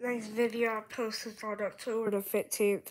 Next video I post is on October the 15th.